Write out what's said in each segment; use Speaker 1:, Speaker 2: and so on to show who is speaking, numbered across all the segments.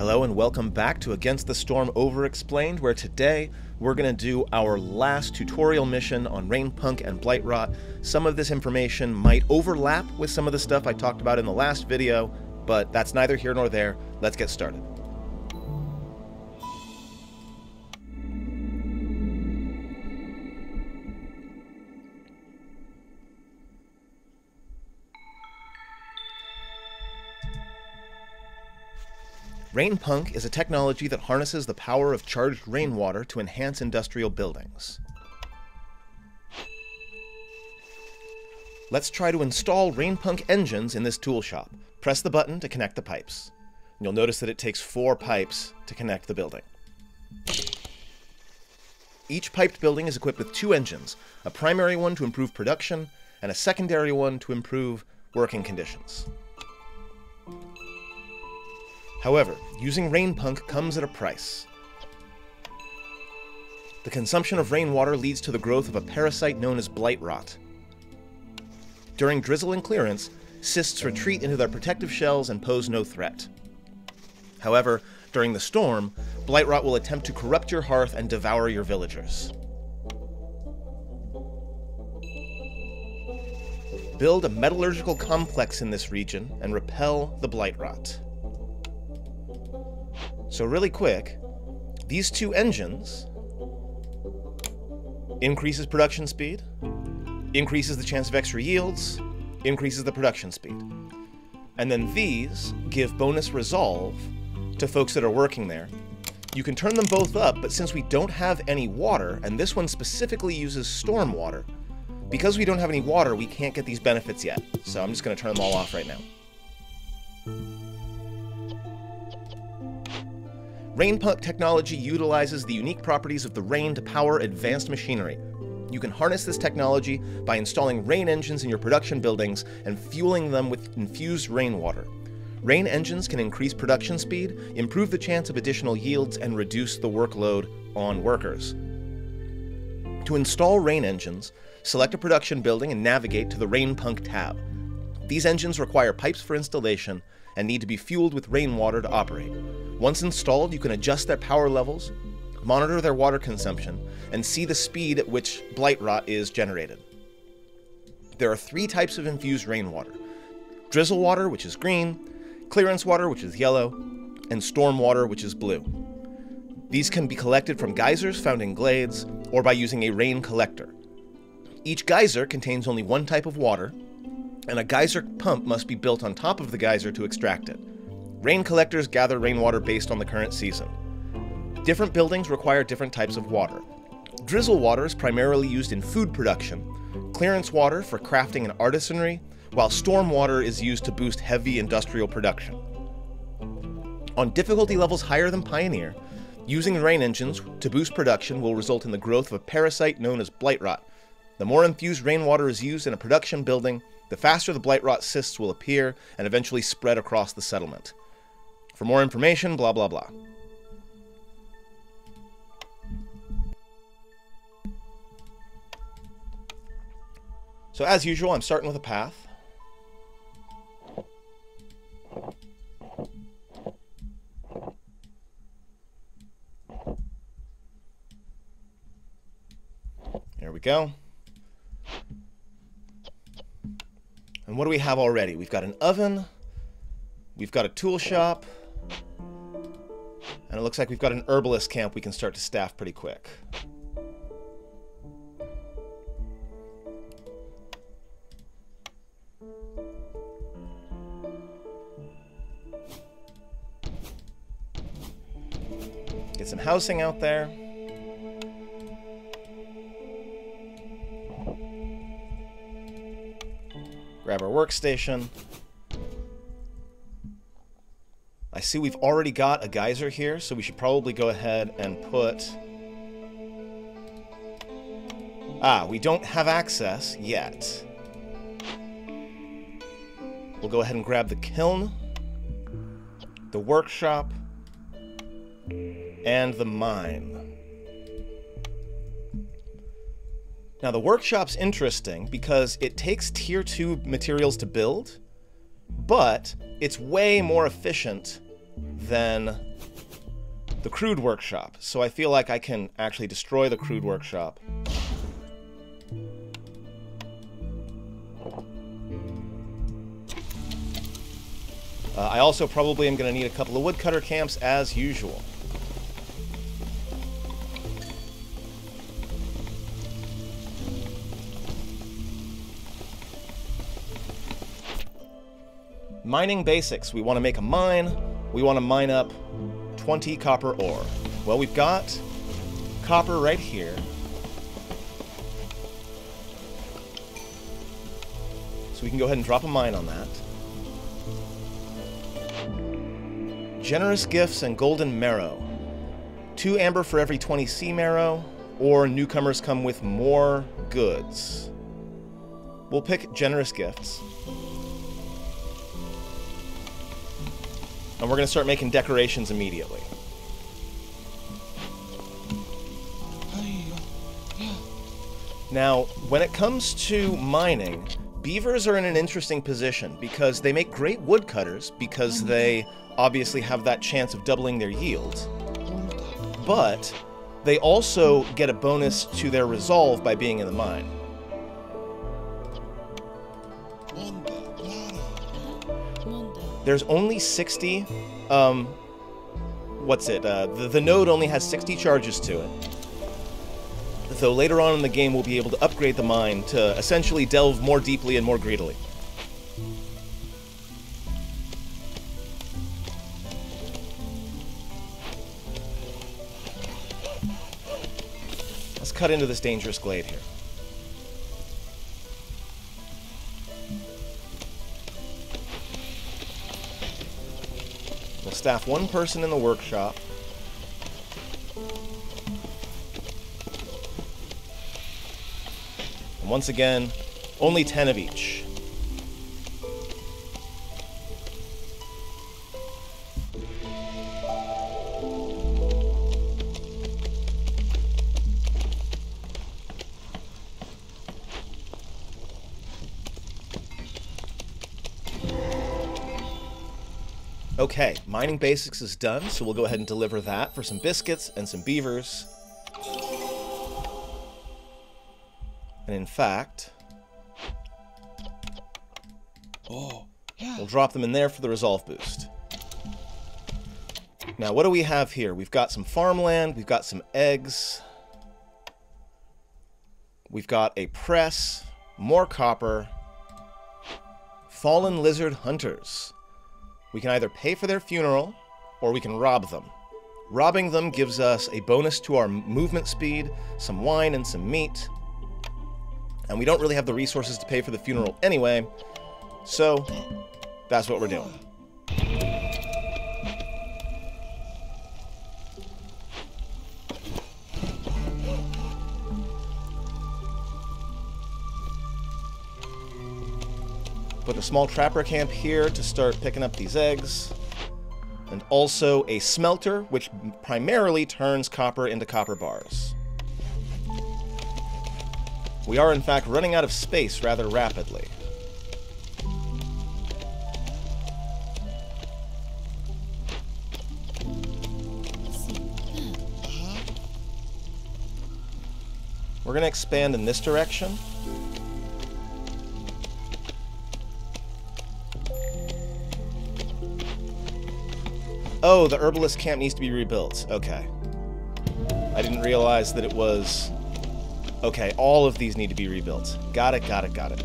Speaker 1: Hello and welcome back to Against the Storm Overexplained, where today we're going to do our last tutorial mission on Rainpunk and Blightrot. Some of this information might overlap with some of the stuff I talked about in the last video, but that's neither here nor there. Let's get started. Rainpunk is a technology that harnesses the power of charged rainwater to enhance industrial buildings. Let's try to install Rainpunk engines in this tool shop. Press the button to connect the pipes. You'll notice that it takes four pipes to connect the building. Each piped building is equipped with two engines, a primary one to improve production, and a secondary one to improve working conditions. However, using Rainpunk comes at a price. The consumption of rainwater leads to the growth of a parasite known as blight rot. During drizzle and clearance, cysts retreat into their protective shells and pose no threat. However, during the storm, blight rot will attempt to corrupt your hearth and devour your villagers. Build a metallurgical complex in this region and repel the blightrot. So really quick, these two engines increases production speed, increases the chance of extra yields, increases the production speed. And then these give bonus resolve to folks that are working there. You can turn them both up, but since we don't have any water, and this one specifically uses storm water, because we don't have any water, we can't get these benefits yet. So I'm just going to turn them all off right now. Rainpunk technology utilizes the unique properties of the rain to power advanced machinery. You can harness this technology by installing rain engines in your production buildings and fueling them with infused rainwater. Rain engines can increase production speed, improve the chance of additional yields, and reduce the workload on workers. To install rain engines, select a production building and navigate to the Rainpunk tab. These engines require pipes for installation and need to be fueled with rainwater to operate. Once installed, you can adjust their power levels, monitor their water consumption, and see the speed at which blight rot is generated. There are three types of infused rainwater. Drizzle water, which is green, clearance water, which is yellow, and storm water, which is blue. These can be collected from geysers found in glades or by using a rain collector. Each geyser contains only one type of water, and a geyser pump must be built on top of the geyser to extract it. Rain collectors gather rainwater based on the current season. Different buildings require different types of water. Drizzle water is primarily used in food production, clearance water for crafting and artisanry, while storm water is used to boost heavy industrial production. On difficulty levels higher than Pioneer, using rain engines to boost production will result in the growth of a parasite known as blight rot. The more infused rainwater is used in a production building, the faster the blight rot cysts will appear and eventually spread across the settlement. For more information, blah blah blah. So as usual, I'm starting with a path. There we go. And what do we have already? We've got an oven, we've got a tool shop, it looks like we've got an herbalist camp we can start to staff pretty quick. Get some housing out there. Grab our workstation. I see we've already got a geyser here, so we should probably go ahead and put... Ah, we don't have access yet. We'll go ahead and grab the kiln, the workshop, and the mine. Now, the workshop's interesting because it takes tier 2 materials to build, but it's way more efficient than the crude workshop. So I feel like I can actually destroy the crude workshop. Uh, I also probably am going to need a couple of woodcutter camps as usual. Mining basics. We want to make a mine. We want to mine up 20 copper ore. Well, we've got copper right here. So we can go ahead and drop a mine on that. Generous gifts and golden marrow. Two amber for every 20 sea marrow, or newcomers come with more goods. We'll pick generous gifts. And we're going to start making decorations immediately. Now, when it comes to mining, beavers are in an interesting position because they make great woodcutters because mm-hmm. they obviously have that chance of doubling their yield. But they also get a bonus to their resolve by being in the mine. There's only 60. Um, what's it? Uh, the, the node only has 60 charges to it. Though later on in the game, we'll be able to upgrade the mine to essentially delve more deeply and more greedily. Let's cut into this dangerous glade here. Staff one person in the workshop. And once again, only 10 of each. Okay, mining basics is done, so we'll go ahead and deliver that for some biscuits and some beavers. And in fact,
Speaker 2: Oh, yeah.
Speaker 1: we'll drop them in there for the resolve boost. Now, what do we have here? We've got some farmland, we've got some eggs, we've got a press, more copper, fallen lizard hunters. We can either pay for their funeral or we can rob them. Robbing them gives us a bonus to our movement speed, some wine, and some meat. And we don't really have the resources to pay for the funeral anyway, so that's what we're doing. Put a small trapper camp here to start picking up these eggs. And also a smelter, which primarily turns copper into copper bars. We are, in fact, running out of space rather rapidly. We're going to expand in this direction. Oh, the herbalist camp needs to be rebuilt. Okay. I didn't realize that it was... Okay, all of these need to be rebuilt. Got it, got it, got it.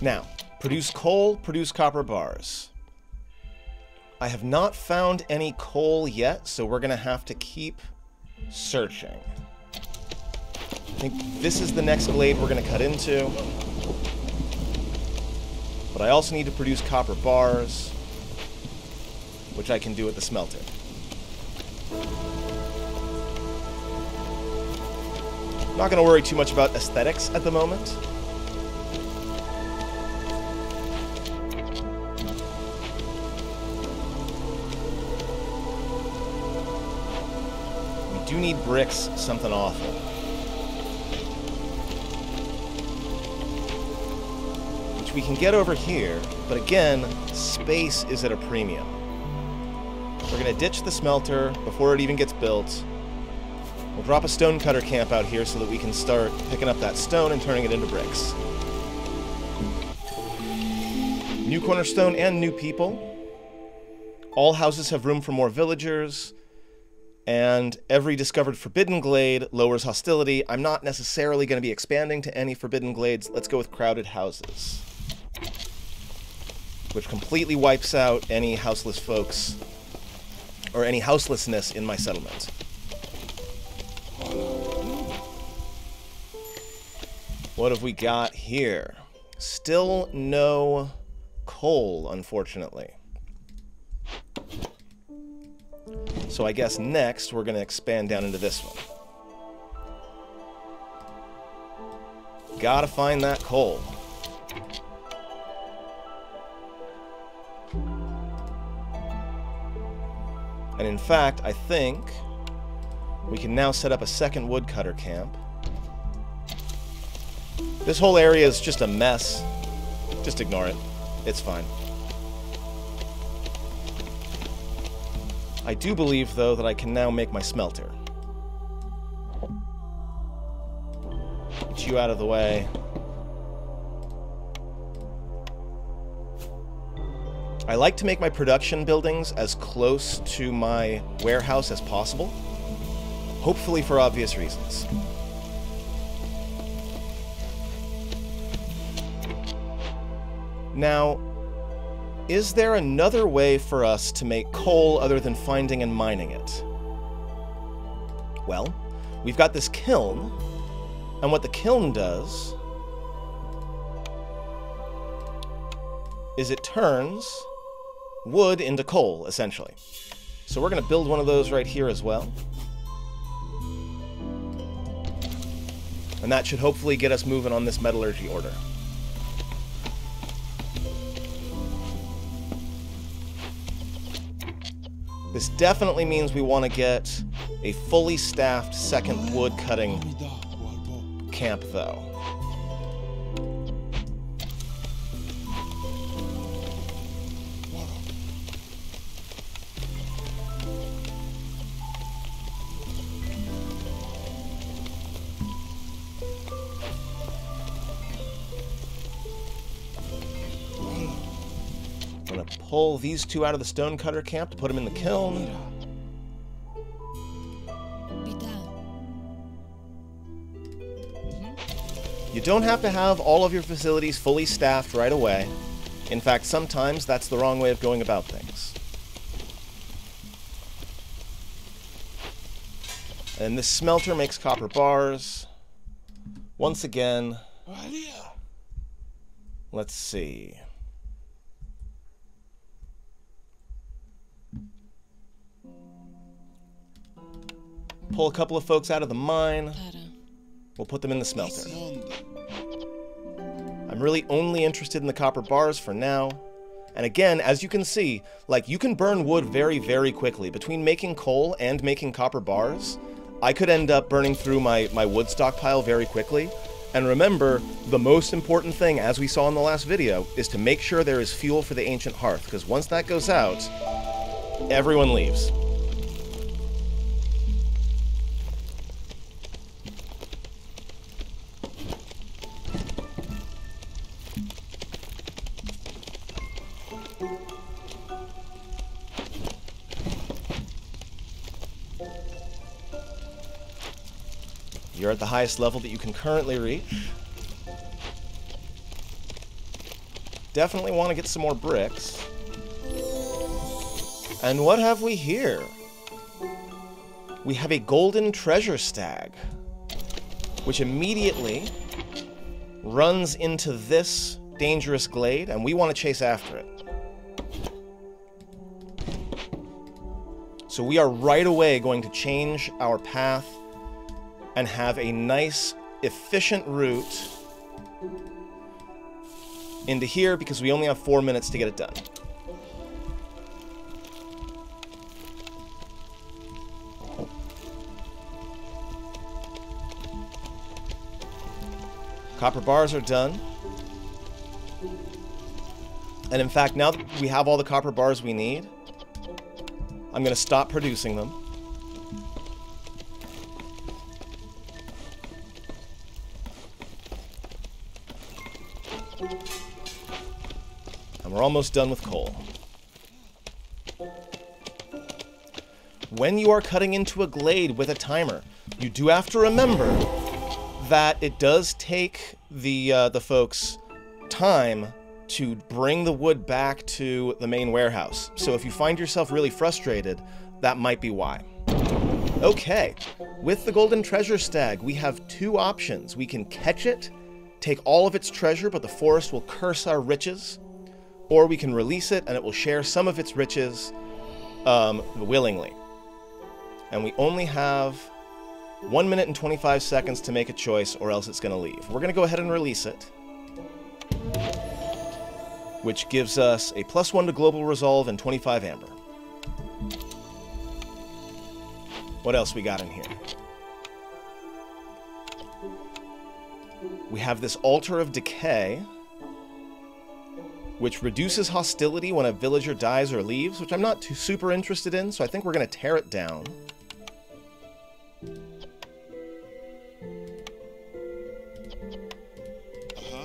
Speaker 1: Now, produce coal, produce copper bars. I have not found any coal yet, so we're going to have to keep searching. I think this is the next glade we're going to cut into. But I also need to produce copper bars, which I can do at the smelter. Not going to worry too much about aesthetics at the moment. Do need bricks something awful. Which we can get over here, but again, space is at a premium. We're going to ditch the smelter before it even gets built. We'll drop a stone cutter camp out here so that we can start picking up that stone and turning it into bricks. New cornerstone and new people. All houses have room for more villagers, and every discovered forbidden glade lowers hostility. I'm not necessarily going to be expanding to any forbidden glades. Let's go with crowded houses, which completely wipes out any houseless folks or any houselessness in my settlement. What have we got here? Still no coal, unfortunately. So I guess next we're going to expand down into this one. Gotta find that coal. And in fact, I think we can now set up a second woodcutter camp. This whole area is just a mess. Just ignore it. It's fine. I do believe, though, that I can now make my smelter. Get you out of the way. I like to make my production buildings as close to my warehouse as possible, hopefully for obvious reasons. Now, is there another way for us to make coal other than finding and mining it? Well, we've got this kiln, and what the kiln does is it turns wood into coal, essentially. So we're going to build one of those right here as well. And that should hopefully get us moving on this metallurgy order. This definitely means we want to get a fully staffed second wood cutting camp, though. Pull these two out of the stonecutter camp to put them in the kiln. Mm-hmm. You don't have to have all of your facilities fully staffed right away. In fact, sometimes that's the wrong way of going about things. And this smelter makes copper bars. Once again, let's see. Pull a couple of folks out of the mine. We'll put them in the smelter. I'm really only interested in the copper bars for now. And again, as you can see, like you can burn wood very, very quickly. Between making coal and making copper bars, I could end up burning through my, my wood stockpile very quickly. And remember, the most important thing, as we saw in the last video, is to make sure there is fuel for the ancient hearth, because once that goes out, everyone leaves. You're at the highest level that you can currently reach. Definitely want to get some more bricks. And what have we here? We have a golden treasure stag, which immediately runs into this dangerous glade, and we want to chase after it. So we are right away going to change our path and have a nice, efficient route into here because we only have four minutes to get it done. Copper bars are done. And in fact, now that we have all the copper bars we need, I'm going to stop producing them. Almost done with coal. When you are cutting into a glade with a timer, you do have to remember that it does take the uh, the folks time to bring the wood back to the main warehouse. So if you find yourself really frustrated, that might be why. Okay, with the golden treasure stag, we have two options. We can catch it, take all of its treasure, but the forest will curse our riches, or we can release it and it will share some of its riches um, willingly. And we only have 1 minute and 25 seconds to make a choice, or else it's going to leave. We're going to go ahead and release it which gives us a plus one to global resolve and 25 amber. What else we got in here? We have this Altar of Decay, which reduces hostility when a villager dies or leaves, which I'm not too super interested in, so I think we're going to tear it down. Uh-huh.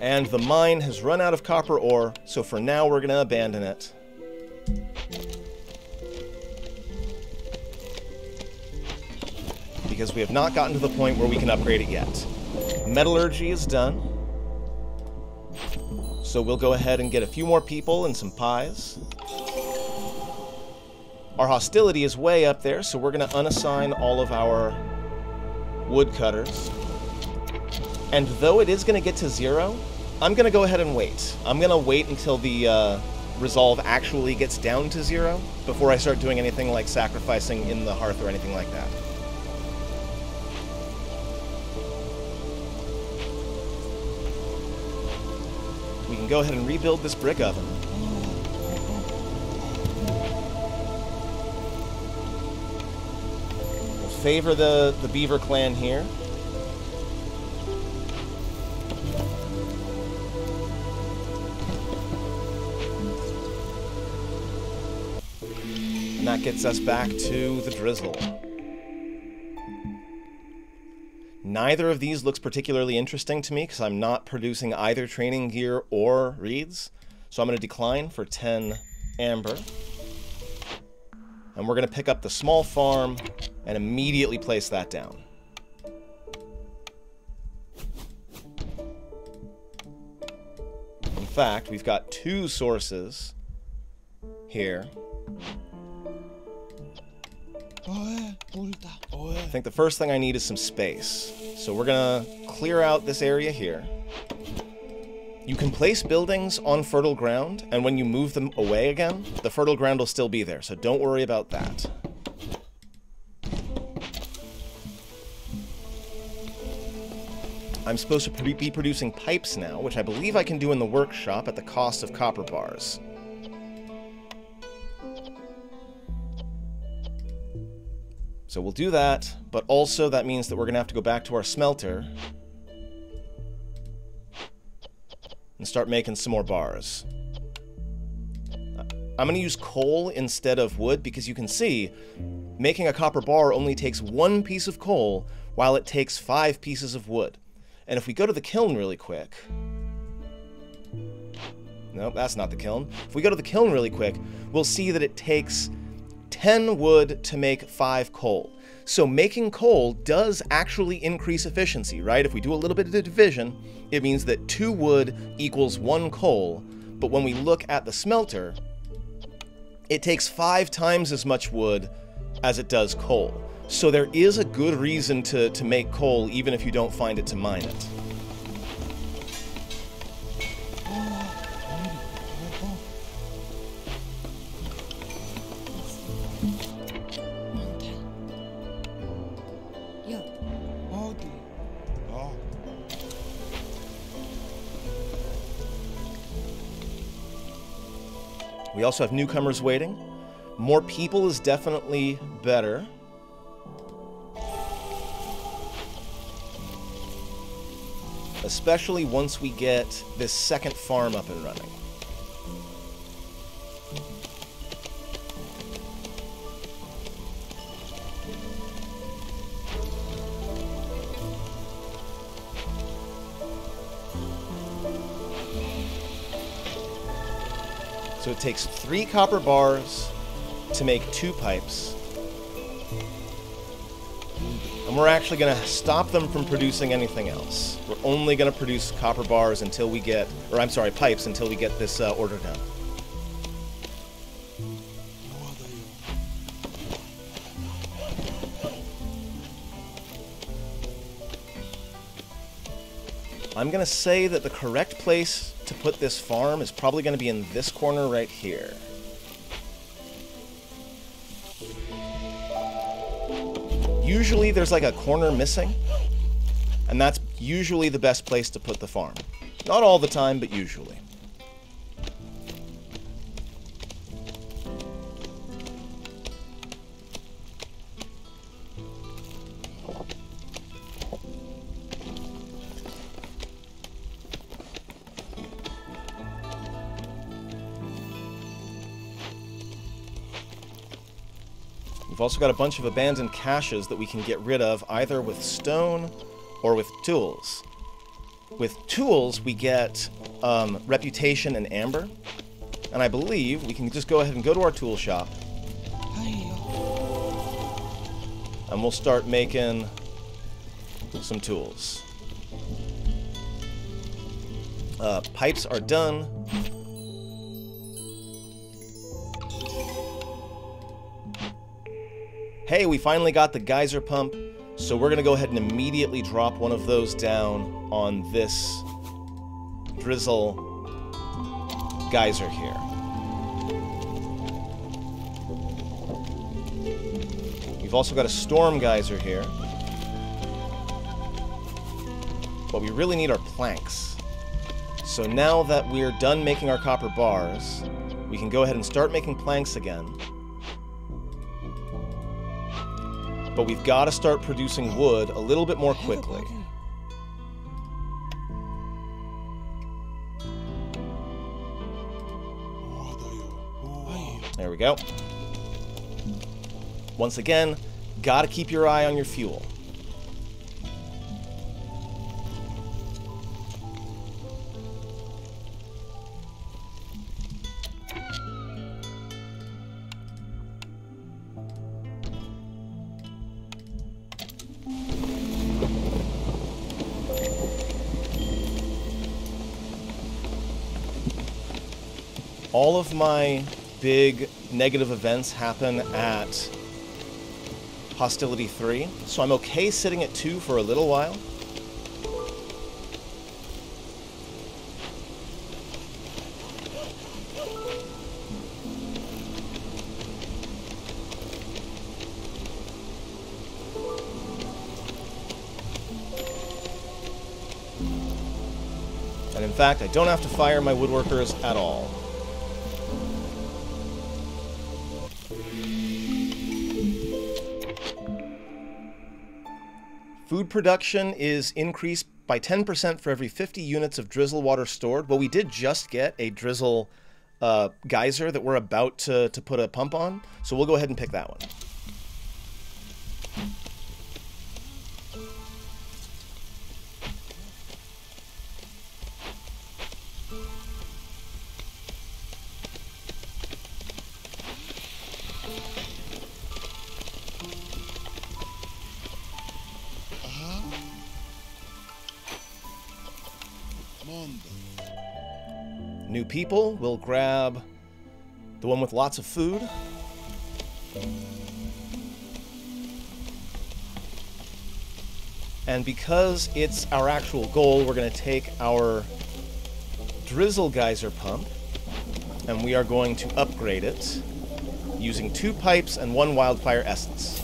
Speaker 1: And the mine has run out of copper ore, so for now we're going to abandon it. Because we have not gotten to the point where we can upgrade it yet. Metallurgy is done. So we'll go ahead and get a few more people and some pies. Our hostility is way up there, so we're going to unassign all of our woodcutters. And though it is going to get to zero, I'm going to go ahead and wait. I'm going to wait until the uh, resolve actually gets down to zero before I start doing anything like sacrificing in the hearth or anything like that. We can go ahead and rebuild this brick oven. We'll favor the, the beaver clan here. And that gets us back to the drizzle. Neither of these looks particularly interesting to me because I'm not producing either training gear or reeds. So I'm going to decline for 10 amber. And we're going to pick up the small farm and immediately place that down. In fact, we've got two sources here I think the first thing I need is some space. So we're gonna clear out this area here. You can place buildings on fertile ground, and when you move them away again, the fertile ground will still be there, so don't worry about that. I'm supposed to be producing pipes now, which I believe I can do in the workshop at the cost of copper bars. So we'll do that, but also that means that we're going to have to go back to our smelter and start making some more bars. I'm going to use coal instead of wood because you can see making a copper bar only takes one piece of coal while it takes five pieces of wood. And if we go to the kiln really quick... Nope, that's not the kiln. If we go to the kiln really quick, we'll see that it takes 10 wood to make 5 coal. So making coal does actually increase efficiency, right? If we do a little bit of division, it means that 2 wood equals 1 coal, but when we look at the smelter, it takes 5 times as much wood as it does coal. So there is a good reason to, to make coal even if you don't find it to mine it. We also have newcomers waiting. More people is definitely better. Especially once we get this second farm up and running. It takes three copper bars to make two pipes. And we're actually going to stop them from producing anything else. We're only going to produce copper bars until we get, or I'm sorry, pipes until we get this uh, order done. I'm going to say that the correct place to put this farm is probably going to be in this corner right here. Usually there's like a corner missing, and that's usually the best place to put the farm. Not all the time, but usually. Also got a bunch of abandoned caches that we can get rid of either with stone or with tools. With tools, we get um, reputation and amber. And I believe we can just go ahead and go to our tool shop and we'll start making some tools. Uh, pipes are done. Hey, we finally got the geyser pump, so we're going to go ahead and immediately drop one of those down on this drizzle geyser here. We've also got a storm geyser here. But we really need our planks. So now that we're done making our copper bars, we can go ahead and start making planks again. But we've got to start producing wood a little bit more quickly. There we go. Once again, gotta keep your eye on your fuel. All of my big negative events happen at hostility 3, so I'm okay sitting at 2 for a little while. And in fact, I don't have to fire my woodworkers at all. Production is increased by 10% for every 50 units of drizzle water stored. Well, we did just get a drizzle uh, geyser that we're about to, to put a pump on, so we'll go ahead and pick that one. People, we'll grab the one with lots of food. And because it's our actual goal, we're going to take our drizzle geyser pump and we are going to upgrade it using two pipes and one wildfire essence.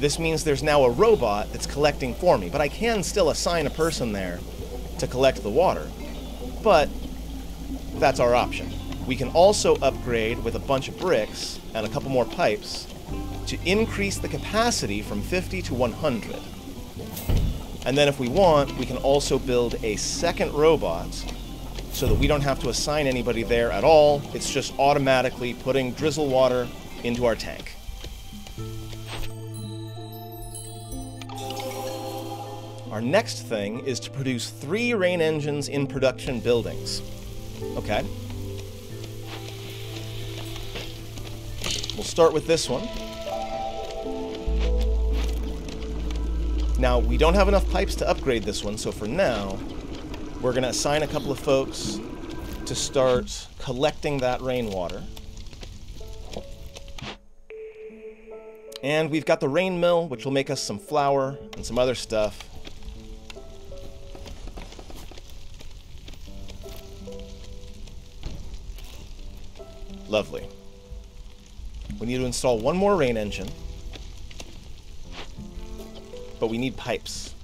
Speaker 1: This means there's now a robot that's collecting for me, but I can still assign a person there to collect the water. But that's our option. We can also upgrade with a bunch of bricks and a couple more pipes to increase the capacity from 50 to 100. And then if we want, we can also build a second robot so that we don't have to assign anybody there at all. It's just automatically putting drizzle water into our tank. Our next thing is to produce three rain engines in production buildings. Okay. We'll start with this one. Now, we don't have enough pipes to upgrade this one, so for now, we're going to assign a couple of folks to start collecting that rainwater. And we've got the rain mill, which will make us some flour and some other stuff. Lovely. We need to install one more rain engine. But we need pipes.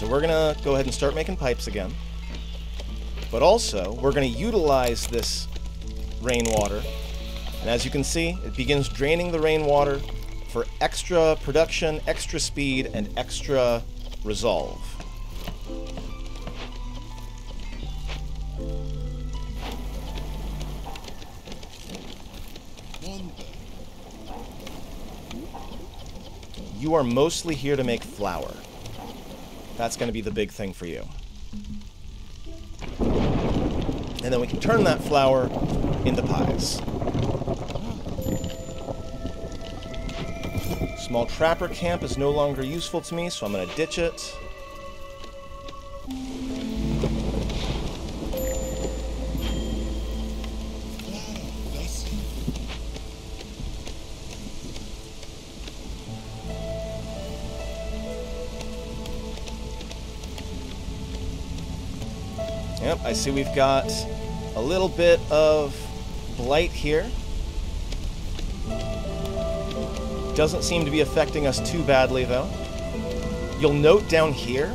Speaker 1: So we're gonna go ahead and start making pipes again. But also, we're gonna utilize this rainwater. And as you can see, it begins draining the rainwater for extra production, extra speed, and extra resolve. Are mostly here to make flour. That's going to be the big thing for you. And then we can turn that flour into pies. Small trapper camp is no longer useful to me, so I'm going to ditch it. See we've got a little bit of blight here. Doesn't seem to be affecting us too badly, though. You'll note down here,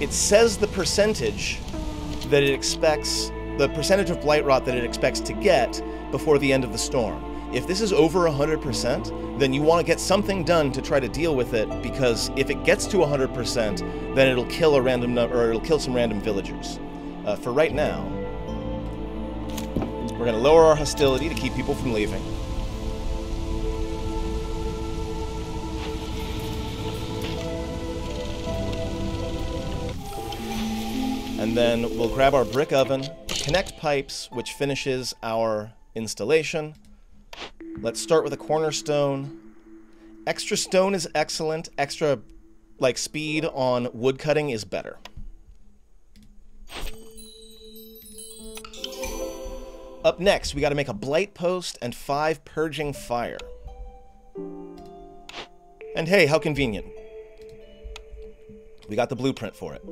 Speaker 1: it says the percentage that it expects, the percentage of blight rot that it expects to get before the end of the storm. If this is over 100%, then you want to get something done to try to deal with it because if it gets to 100%, then it'll kill a random or it'll kill some random villagers. Uh, for right now, we're going to lower our hostility to keep people from leaving. And then we'll grab our brick oven, connect pipes, which finishes our installation. Let's start with a cornerstone. Extra stone is excellent. Extra, like, speed on wood cutting is better. Up next, we got to make a blight post and five purging fire. And hey, how convenient. We got the blueprint for it.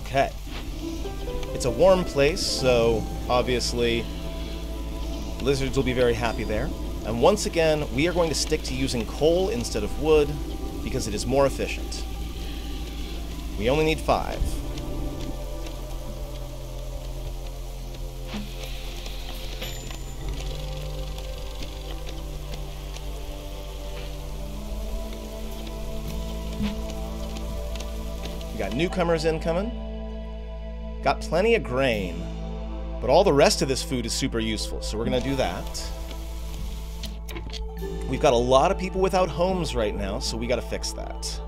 Speaker 1: Okay. It's a warm place, so obviously lizards will be very happy there. And once again, we are going to stick to using coal instead of wood because it is more efficient. We only need five. We got newcomers incoming. Got plenty of grain. But all the rest of this food is super useful, so we're going to do that. We've got a lot of people without homes right now, so we got to fix that.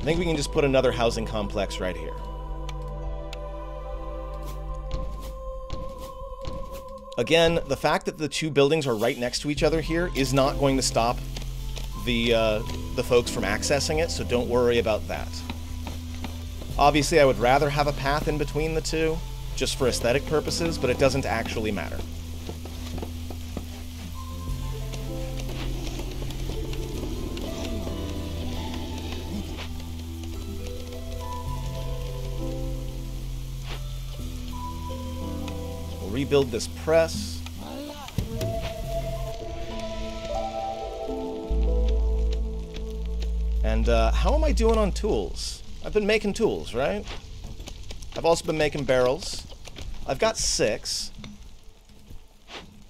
Speaker 1: I think we can just put another housing complex right here. Again, the fact that the two buildings are right next to each other here is not going to stop the, uh, the folks from accessing it, so don't worry about that. Obviously, I would rather have a path in between the two, just for aesthetic purposes, but it doesn't actually matter. We'll rebuild this press. And uh, how am I doing on tools? I've been making tools, right? I've also been making barrels. I've got six.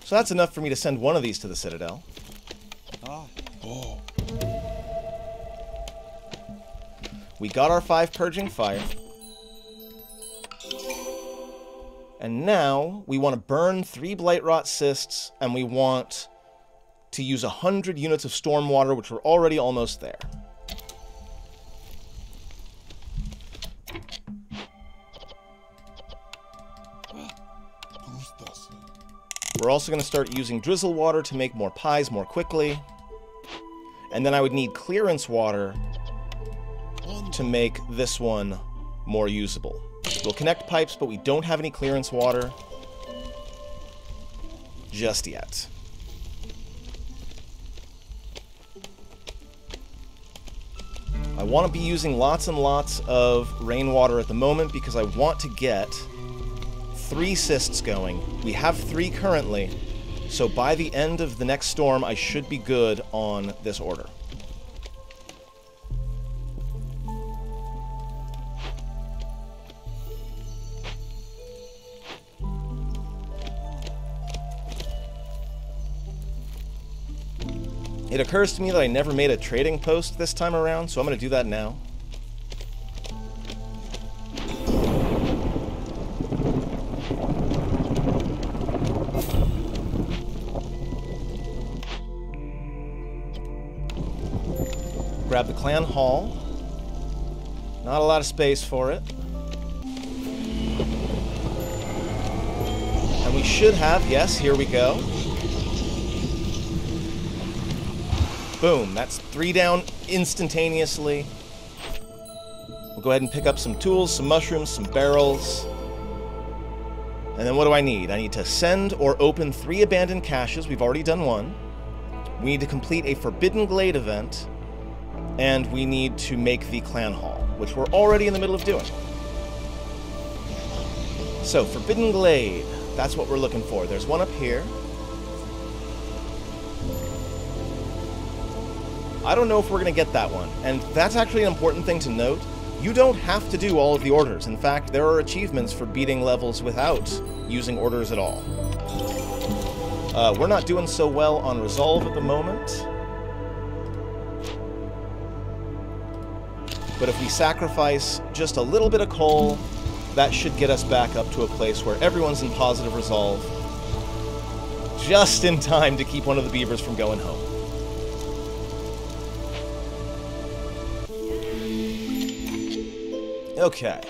Speaker 1: So that's enough for me to send one of these to the Citadel.
Speaker 2: Ah. Oh.
Speaker 1: We got our five purging fire. And now we want to burn three blight rot cysts, and we want to use 100 units of stormwater, which we're already almost there. We're also going to start using drizzle water to make more pies more quickly. And then I would need clearance water to make this one more usable. We'll connect pipes, but we don't have any clearance water just yet. I want to be using lots and lots of rainwater at the moment because I want to get three cysts going. We have three currently, so by the end of the next storm, I should be good on this order. It occurs to me that I never made a trading post this time around, so I'm going to do that now. Clan hall. Not a lot of space for it. And we should have, yes, here we go. Boom, that's three down instantaneously. We'll go ahead and pick up some tools, some mushrooms, some barrels. And then what do I need? I need to send or open three abandoned caches. We've already done one. We need to complete a Forbidden Glade event. And we need to make the clan hall, which we're already in the middle of doing. So, Forbidden Glade. That's what we're looking for. There's one up here. I don't know if we're going to get that one. And that's actually an important thing to note. You don't have to do all of the orders. In fact, there are achievements for beating levels without using orders at all. Uh, we're not doing so well on Resolve at the moment. But if we sacrifice just a little bit of coal, that should get us back up to a place where everyone's in positive resolve. Just in time to keep one of the beavers from going home. Okay.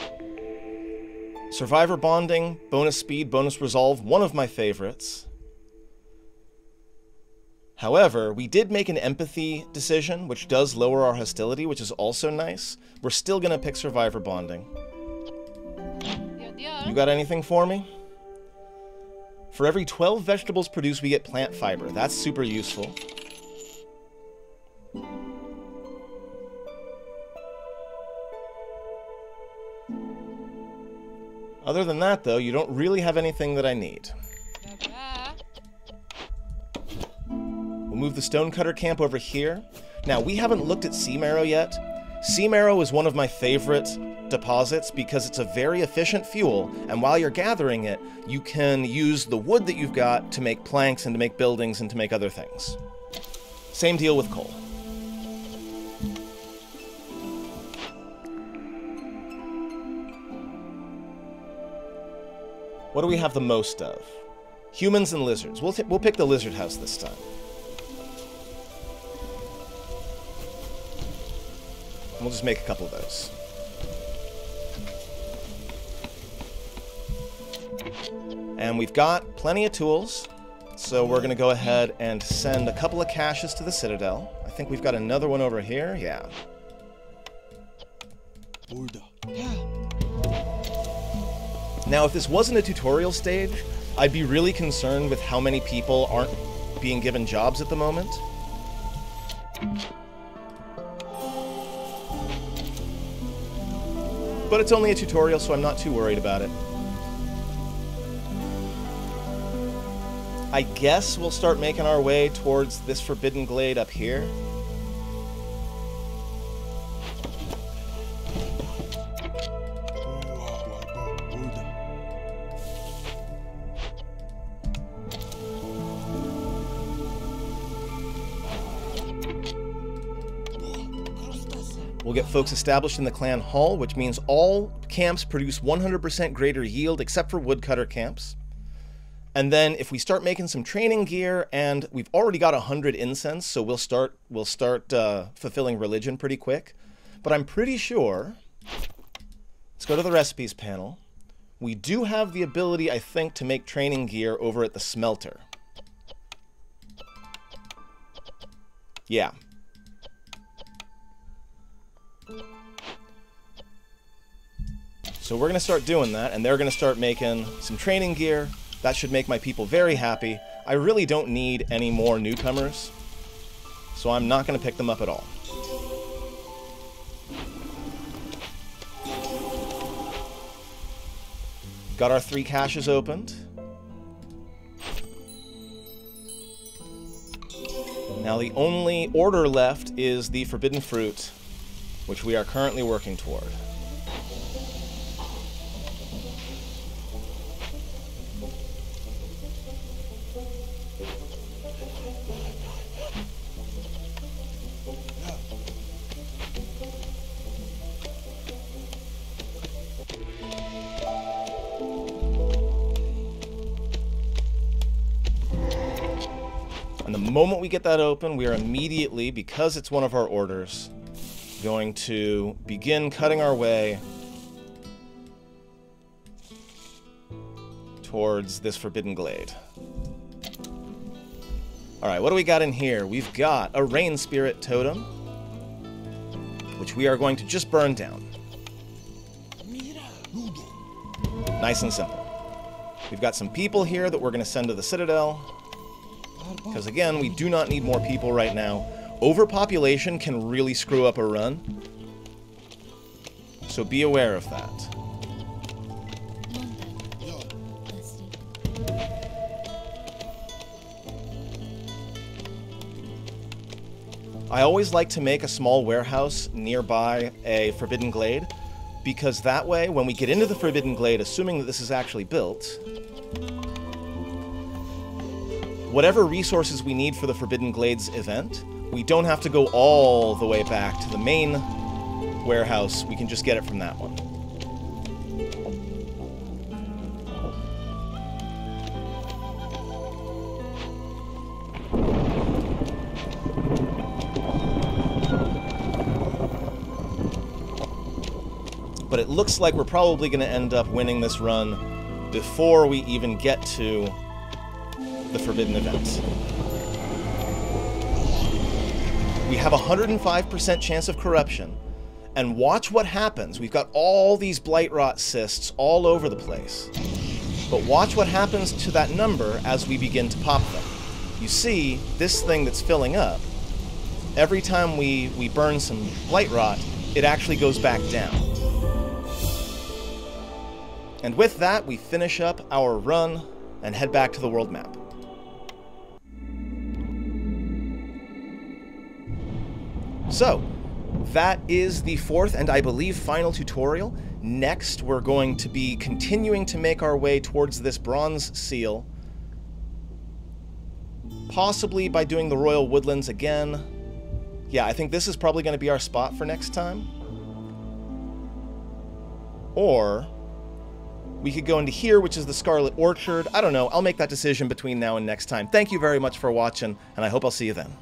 Speaker 1: Survivor bonding, bonus speed, bonus resolve, one of my favorites. However, we did make an empathy decision, which does lower our hostility, which is also nice. We're still gonna pick survivor bonding. You got anything for me? For every 12 vegetables produced, we get plant fiber. That's super useful. Other than that, though, you don't really have anything that I need. Move the stonecutter camp over here. Now, we haven't looked at sea marrow yet. Sea marrow is one of my favorite deposits because it's a very efficient fuel, and while you're gathering it, you can use the wood that you've got to make planks and to make buildings and to make other things. Same deal with coal. What do we have the most of? Humans and lizards. We'll, we'll pick the lizard house this time. We'll just make a couple of those. And we've got plenty of tools, so we're going to go ahead and send a couple of caches to the Citadel. I think we've got another one over here. Yeah. Now, if this wasn't a tutorial stage, I'd be really concerned with how many people aren't being given jobs at the moment. But it's only a tutorial, so I'm not too worried about it. I guess we'll start making our way towards this Forbidden Glade up here. Folks established in the clan hall, which means all camps produce 100% greater yield except for woodcutter camps. And then if we start making some training gear, and we've already got 100 incense, so we'll start we'll start uh, fulfilling religion pretty quick. But I'm pretty sure. Let's go to the recipes panel. We do have the ability, I think, to make training gear over at the smelter. Yeah, So we're going to start doing that, and they're going to start making some training gear. That should make my people very happy. I really don't need any more newcomers, so I'm not going to pick them up at all. Got our three caches opened. Now the only order left is the forbidden fruit, which we are currently working toward. Get that open, we are immediately, because it's one of our orders, going to begin cutting our way towards this Forbidden Glade. Alright, what do we got in here? We've got a Rain Spirit Totem, which we are going to just burn down. Nice and simple. We've got some people here that we're going to send to the Citadel. Because again, we do not need more people right now. Overpopulation can really screw up a run. So be aware of that. I always like to make a small warehouse nearby a Forbidden Glade, because that way, when we get into the Forbidden Glade, assuming that this is actually built, whatever resources we need for the Forbidden Glades event, we don't have to go all the way back to the main warehouse. We can just get it from that one. But it looks like we're probably going to end up winning this run before we even get to the Forbidden Events. We have a 105% chance of corruption, and watch what happens. We've got all these blight rot cysts all over the place. But watch what happens to that number as we begin to pop them. You see, this thing that's filling up, every time we, we burn some blight rot, it actually goes back down. And with that, we finish up our run and head back to the world map. So, that is the fourth and I believe final tutorial. Next, we're going to be continuing to make our way towards this bronze seal. Possibly by doing the Royal Woodlands again. Yeah, I think this is probably going to be our spot for next time. Or we could go into here, which is the Scarlet Orchard. I don't know. I'll make that decision between now and next time. Thank you very much for watching, and I hope I'll see you then.